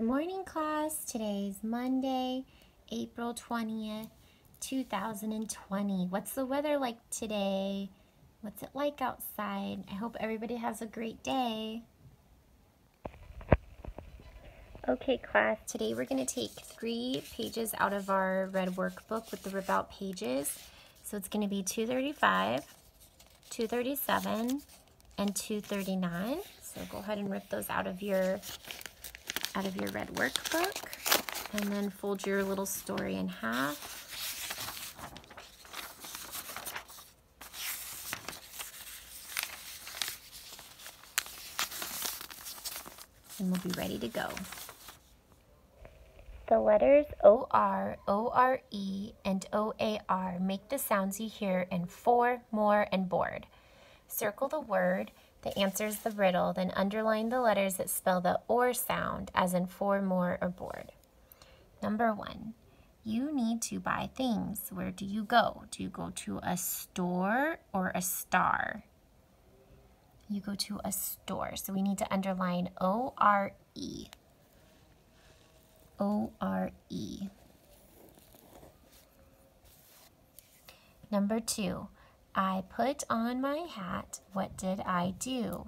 Good morning, class. Today is Monday, April 20th, 2020. What's the weather like today? What's it like outside? I hope everybody has a great day. Okay, class. Today we're going to take three pages out of our red workbook with the rip out pages. So it's going to be 235, 237, and 239. So go ahead and rip those out of your out of your red workbook and then fold your little story in half. And we'll be ready to go. The letters O-R, O-R-E, and O-A-R make the sounds you hear in for, more, and board. Circle the word that answers the riddle, then underline the letters that spell the or sound, as in for, more, or board. Number one, you need to buy things. Where do you go? Do you go to a store or a star? You go to a store. So we need to underline O-R-E. O-R-E. Number two, I put on my hat. What did I do?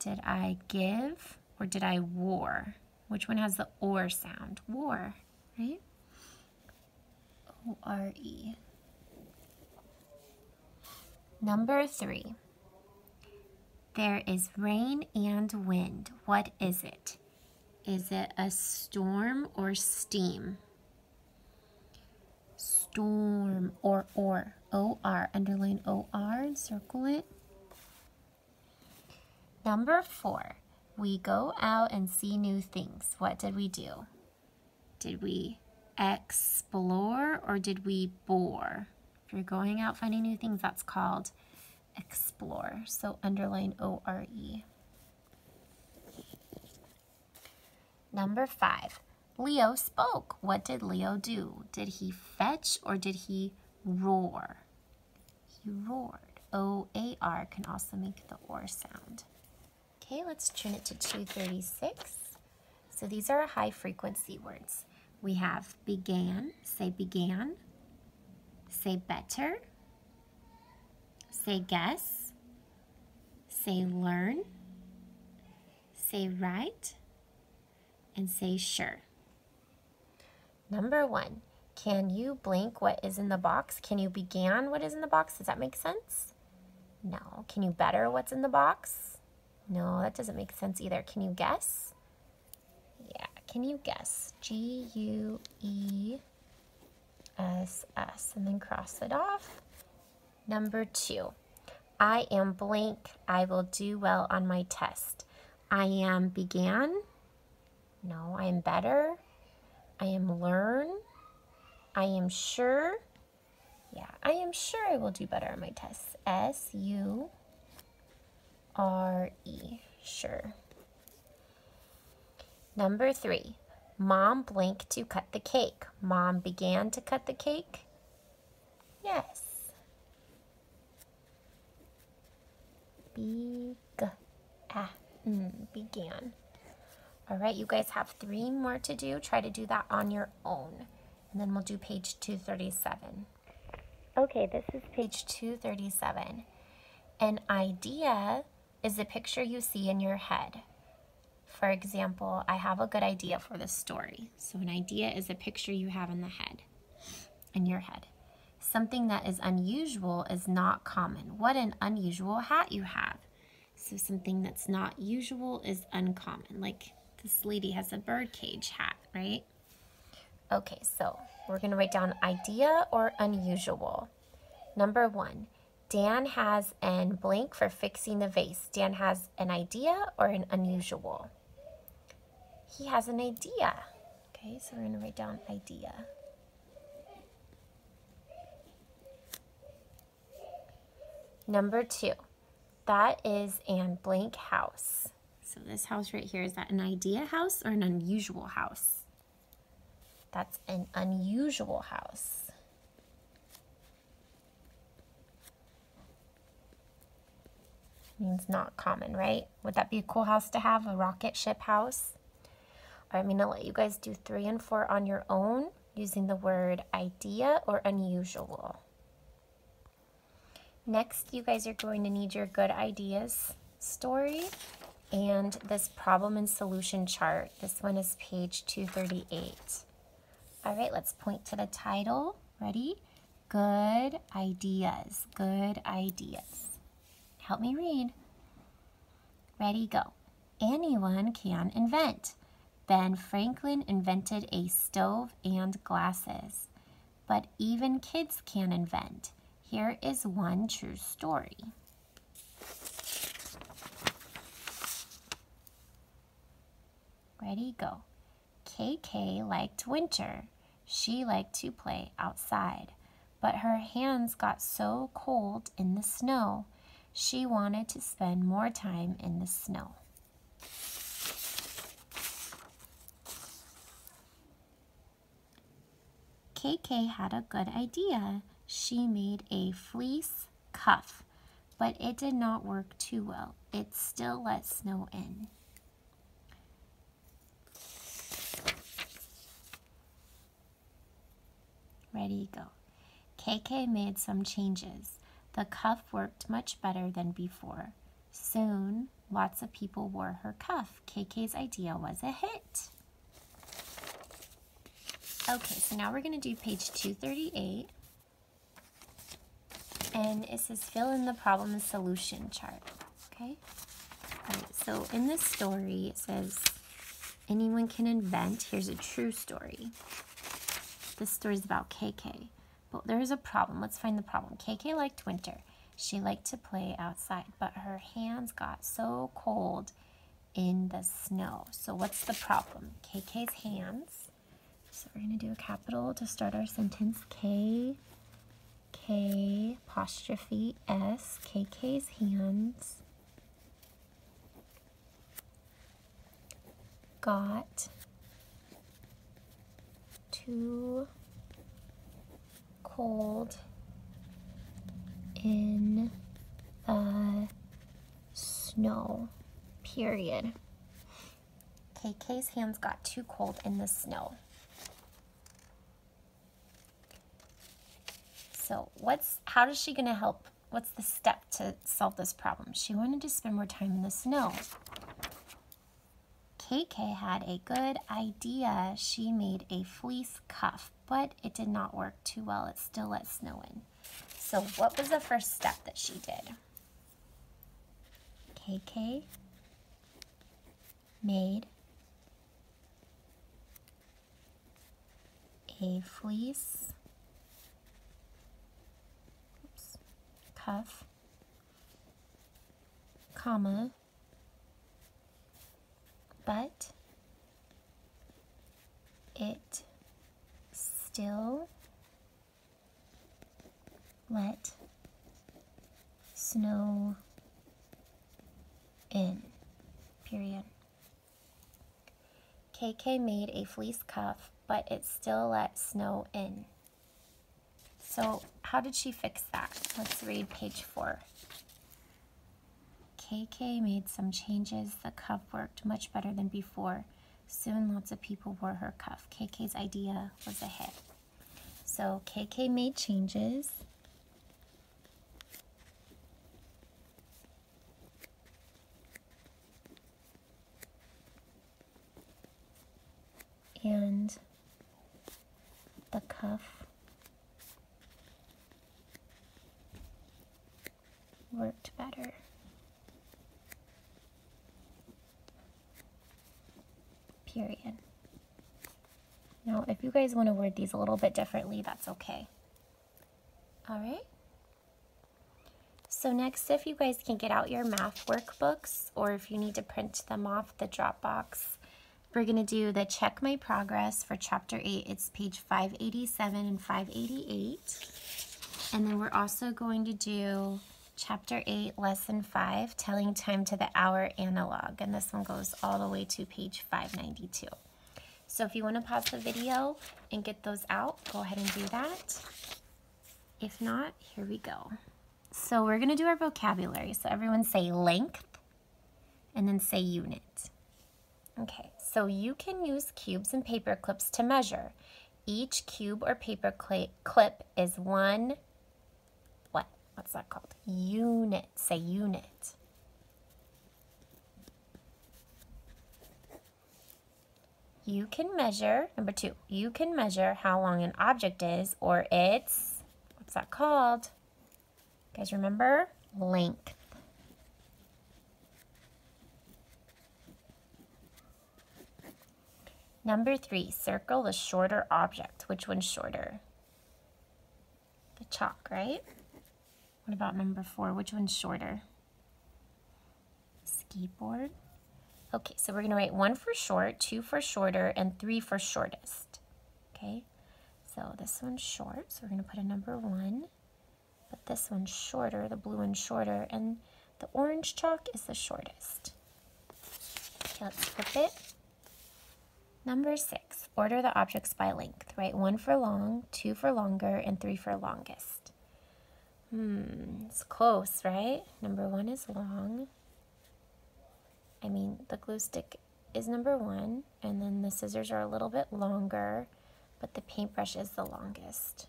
Did I give or did I wore? Which one has the or sound? Wore, right? O-R-E. Number three. There is rain and wind. What is it? Is it a storm or steam? Storm or or. O-R, underline O-R circle it. Number four, we go out and see new things. What did we do? Did we explore or did we bore? If you're going out finding new things, that's called explore. So underline O-R-E. Number five, Leo spoke. What did Leo do? Did he fetch or did he roar? He roared. O-A-R can also make the or sound. Okay, let's turn it to 236. So these are high frequency words. We have began, say began, say better, say guess, say learn, say right, and say sure. Number one, can you blank what is in the box? Can you began what is in the box? Does that make sense? No. Can you better what's in the box? No, that doesn't make sense either. Can you guess? Yeah, can you guess? G-U-E-S-S and then cross it off. Number two, I am blank. I will do well on my test. I am began. No, I am better. I am learn. I am sure. Yeah, I am sure I will do better on my tests. S U R E. Sure. Number three, mom blank to cut the cake. Mom began to cut the cake. Yes. Big, ah, mm, began. All right, you guys have three more to do. Try to do that on your own and then we'll do page 237. Okay, this is page 237. An idea is a picture you see in your head. For example, I have a good idea for this story. So an idea is a picture you have in the head, in your head. Something that is unusual is not common. What an unusual hat you have. So something that's not usual is uncommon. Like this lady has a birdcage hat, right? Okay, so we're going to write down idea or unusual. Number one, Dan has an blank for fixing the vase. Dan has an idea or an unusual? He has an idea. Okay, so we're going to write down idea. Number two, that is an blank house. So this house right here, is that an idea house or an unusual house? That's an unusual house. Means not common, right? Would that be a cool house to have, a rocket ship house? I'm going to let you guys do three and four on your own using the word idea or unusual. Next, you guys are going to need your good ideas story and this problem and solution chart. This one is page 238. All right, let's point to the title. Ready? Good ideas, good ideas. Help me read. Ready, go. Anyone can invent. Ben Franklin invented a stove and glasses. But even kids can invent. Here is one true story. Ready, go. KK liked winter. She liked to play outside, but her hands got so cold in the snow, she wanted to spend more time in the snow. KK had a good idea. She made a fleece cuff, but it did not work too well. It still let snow in. Ready, go. KK made some changes. The cuff worked much better than before. Soon, lots of people wore her cuff. KK's idea was a hit. Okay, so now we're going to do page 238. And it says fill in the problem and solution chart. Okay? All right, so in this story, it says anyone can invent. Here's a true story. This story is about KK. But there is a problem. Let's find the problem. KK liked winter. She liked to play outside, but her hands got so cold in the snow. So what's the problem? KK's hands. So we're going to do a capital to start our sentence. K, K, apostrophe S, KK's hands got too cold in the snow, period. KK's hands got too cold in the snow. So what's, how is she going to help? What's the step to solve this problem? She wanted to spend more time in the snow. KK had a good idea. She made a fleece cuff, but it did not work too well. It still let snow in. So what was the first step that she did? KK made a fleece oops, cuff, comma, but it still let snow in, period. KK made a fleece cuff, but it still let snow in. So how did she fix that? Let's read page four. KK made some changes. The cuff worked much better than before. Soon lots of people wore her cuff. KK's idea was a hit. So KK made changes. And the cuff worked better. Period. Now, if you guys want to word these a little bit differently, that's okay. All right. So next, if you guys can get out your math workbooks or if you need to print them off the Dropbox, we're going to do the Check My Progress for Chapter 8. It's page 587 and 588. And then we're also going to do Chapter 8, Lesson 5, Telling Time to the Hour Analog. And this one goes all the way to page 592. So if you want to pause the video and get those out, go ahead and do that. If not, here we go. So we're going to do our vocabulary. So everyone say length and then say unit. Okay, so you can use cubes and paper clips to measure. Each cube or paper clip is one? What's that called? Unit. Say unit. You can measure, number two, you can measure how long an object is or its, what's that called? You guys remember? Length. Number three, circle the shorter object. Which one's shorter? The chalk, right? What about number four? Which one's shorter? Skateboard. Okay, so we're going to write one for short, two for shorter, and three for shortest. Okay, so this one's short, so we're going to put a number one. But this one's shorter, the blue one's shorter, and the orange chalk is the shortest. Okay, let's flip it. Number six, order the objects by length. Write one for long, two for longer, and three for longest. Hmm, it's close, right? Number one is long. I mean, the glue stick is number one, and then the scissors are a little bit longer, but the paintbrush is the longest.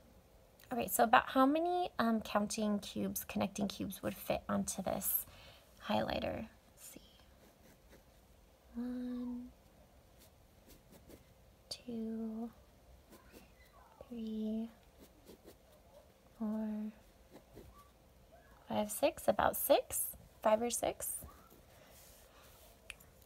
All right, so about how many um, counting cubes, connecting cubes would fit onto this highlighter? Let's see. One, two, three, four, five, six, about six, five or six.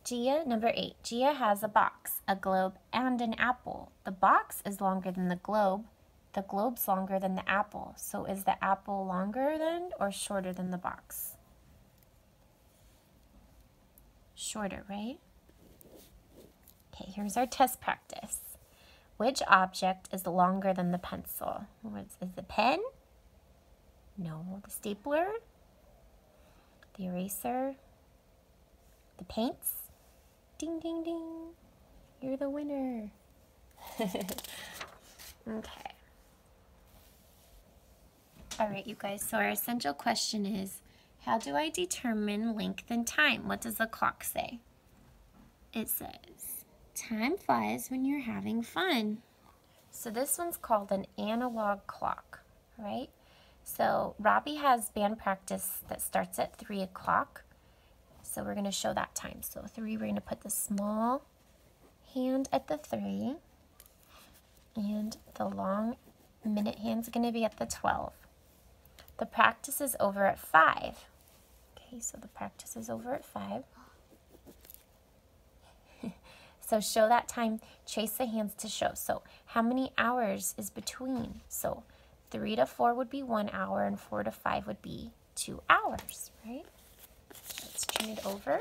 Gia, number eight. Gia has a box, a globe, and an apple. The box is longer than the globe. The globe's longer than the apple. So is the apple longer than or shorter than the box? Shorter, right? Okay, here's our test practice. Which object is longer than the pencil? Is, the pen? No. The stapler? The eraser? The paints? Ding, ding, ding. You're the winner. okay. All right, you guys. So our essential question is, how do I determine length and time? What does the clock say? It says, Time flies when you're having fun. So this one's called an analog clock, right? So Robbie has band practice that starts at 3 o'clock. So we're going to show that time. So 3, we're going to put the small hand at the 3. And the long minute hand's going to be at the 12. The practice is over at 5. Okay, so the practice is over at 5. So show that time, chase the hands to show. So how many hours is between? So three to four would be one hour and four to five would be two hours, right? Let's turn it over.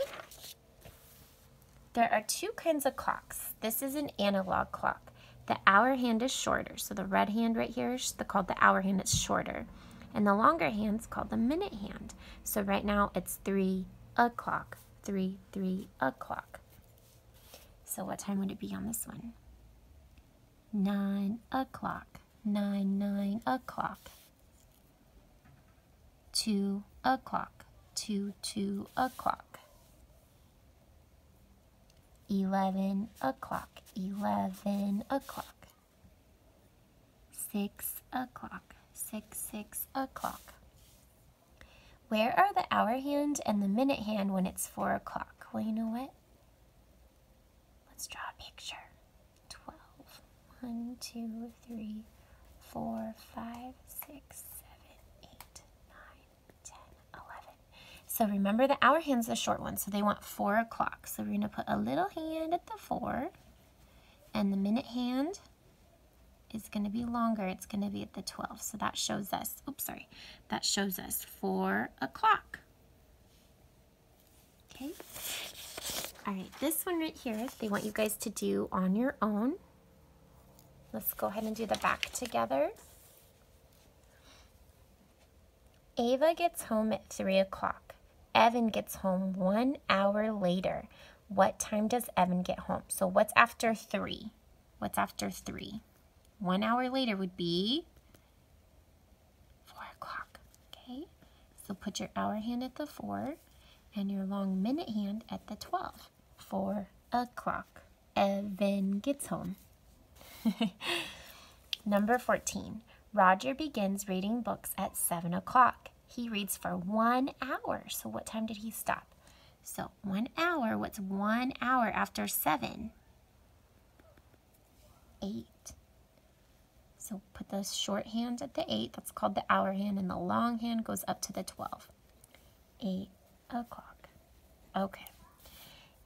There are two kinds of clocks. This is an analog clock. The hour hand is shorter. So the red hand right here is called the hour hand. It's shorter. And the longer hand is called the minute hand. So right now it's three o'clock. Three, three o'clock. So what time would it be on this one? Nine o'clock. Nine, nine o'clock. Two o'clock. Two, two o'clock. Eleven o'clock. Eleven o'clock. Six o'clock. Six, six o'clock. Where are the hour hand and the minute hand when it's four o'clock? Well, you know what? Let's draw a picture. 12. 1, 2, 3, 4, 5, 6, 7, 8, 9, 10, 11. So remember the hour hand's the short one, so they want 4 o'clock. So we're going to put a little hand at the 4, and the minute hand is going to be longer. It's going to be at the 12. So that shows us, oops, sorry, that shows us 4 o'clock. Okay. All right, this one right here, they want you guys to do on your own. Let's go ahead and do the back together. Ava gets home at 3 o'clock. Evan gets home one hour later. What time does Evan get home? So what's after 3? What's after 3? One hour later would be 4 o'clock, okay? So put your hour hand at the 4 and your long minute hand at the 12. 4 o'clock. Evan gets home. Number 14. Roger begins reading books at 7 o'clock. He reads for one hour. So what time did he stop? So one hour, what's one hour after 7? 8. So put the short hand at the 8, that's called the hour hand, and the long hand goes up to the 12. 8 o'clock. Okay.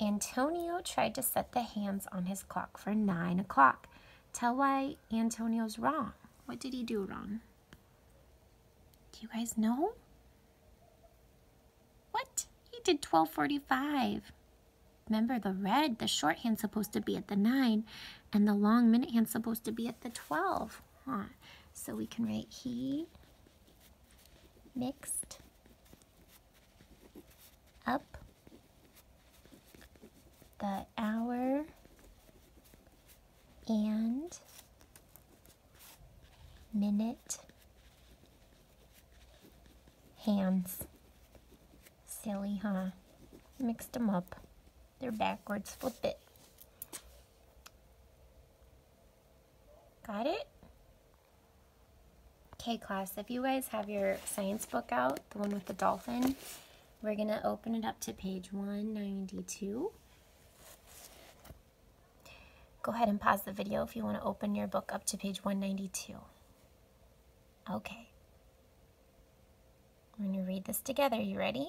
Antonio tried to set the hands on his clock for 9 o'clock. Tell why Antonio's wrong. What did he do wrong? Do you guys know? What? He did 1245. Remember the red, the short hand's supposed to be at the 9 and the long minute hand's supposed to be at the 12. Huh. So we can write he mixed up the hour and minute hands. Silly, huh? Mixed them up. They're backwards. Flip it. Got it? Okay, class, if you guys have your science book out, the one with the dolphin, we're going to open it up to page 192. Go ahead and pause the video if you want to open your book up to page 192. Okay. We're going to read this together. You ready?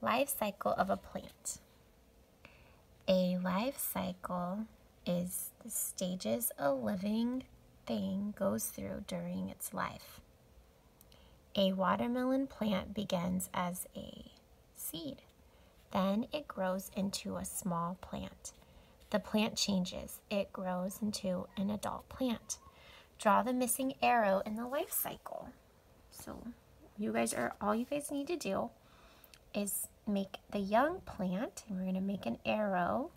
Life cycle of a plant. A life cycle is the stages a living thing goes through during its life. A watermelon plant begins as a seed. Then it grows into a small plant. The plant changes. It grows into an adult plant. Draw the missing arrow in the life cycle. So you guys are, all you guys need to do is make the young plant, and we're going to make an arrow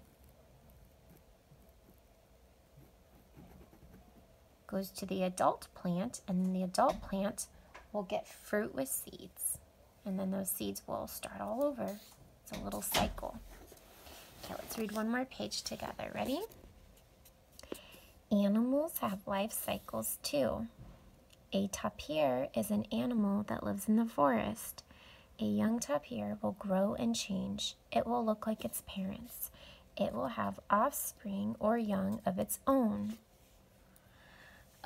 goes to the adult plant, and then the adult plant will get fruit with seeds. And then those seeds will start all over. It's a little cycle. Okay, let's read one more page together. Ready? Animals have life cycles too. A tapir is an animal that lives in the forest. A young tapir will grow and change. It will look like its parents. It will have offspring or young of its own.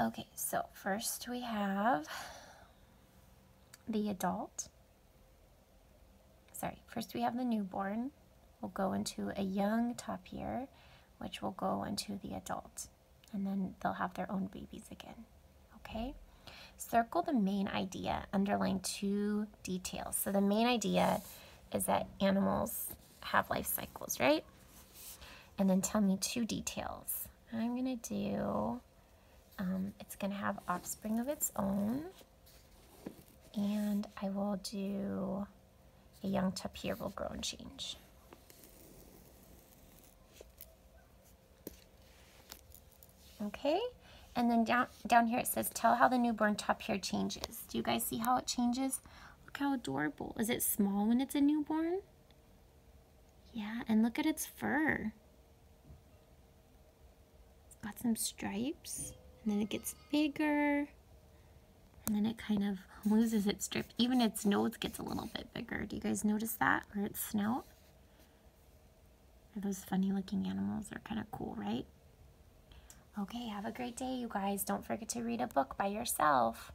Okay, so first we have the adult. Sorry, first we have the newborn. We'll go into a young tapir, which will go into the adult. And then they'll have their own babies again. Okay? Circle the main idea, underline two details. So the main idea is that animals have life cycles, right? And then tell me two details. I'm going to do um, it's going to have offspring of its own. And I will do a young tapir will grow and change. Okay, and then down, down here it says, tell how the newborn tapir changes. Do you guys see how it changes? Look how adorable. Is it small when it's a newborn? Yeah, and look at its fur. It's got some stripes and then it gets bigger and then it kind of loses its strip. Even its nose gets a little bit bigger. Do you guys notice that? Or its snout? Are those funny looking animals? They're kind of cool, right? Okay, have a great day, you guys. Don't forget to read a book by yourself.